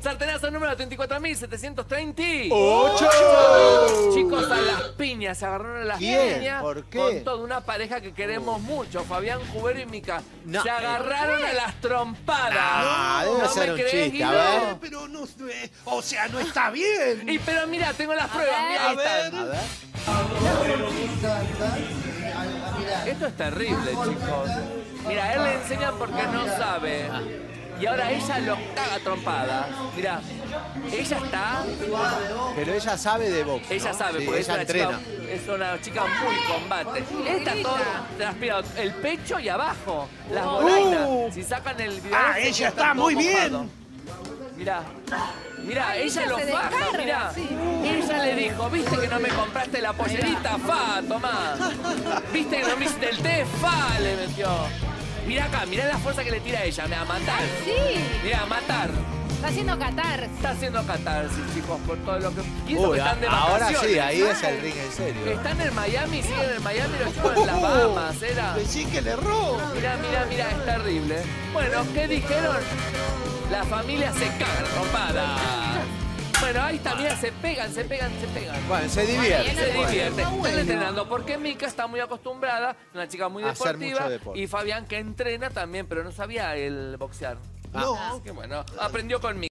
Sartenazo número 34.730. ¡Ocho! Chicos, a las piñas, se agarraron a las ¿Quién? piñas ¿Por qué? con toda una pareja que queremos mucho, Fabián Cubero y Mica. No. Se agarraron a las trompadas. Ah, ¿No ser me crees, chiste, a ver. Pero no, o sea, no está bien. Y pero mira, tengo las pruebas, ver. mira, ahí A ver. están. A ver. Esto es terrible, chicos. Mira, él le enseña porque no sabe. Y ahora ella lo caga a trompadas. Mira, ella está, Pero ella sabe de box. ella ¿no? sabe, Sí, porque es ella una, entrena. chica, es una chica muy combate. Esta todo transpirado, el pecho y abajo, las bolainas. Si sacan el video. Ah, ella está está muy bien. mira, Ay, ella ella lo se faja, descarga, mira. sí. Ella le dijo, ¿viste que no me compraste la pollerita? Fa, tomá. ¿Viste que no me hiciste el té? Fa, le metió. Mira acá, mira la fuerza que le tira a ella, me va a matar. Sí, Mira, a matar. está haciendo catar. Está haciendo catarsis, chicos, por todo lo que... Y eso Uy, que están de ahora vacaciones. sí, ahí es el ring en serio. Están en Miami, siguen en Miami, los chicos en las Bahamas, era... Decí que le erró. Mira, mira, mira, es terrible. Bueno, ¿qué dijeron? La familia se caga rompada. Bueno, ahí está, mira, se pegan, se pegan, se pegan. Bueno, se divierte. Se divierte. Bueno. Están entrenando porque Mika está muy acostumbrada, una chica muy A hacer deportiva. mucho deporte. Y Fabián que entrena también, pero no sabía el boxear. No. Así que bueno, aprendió con Mika.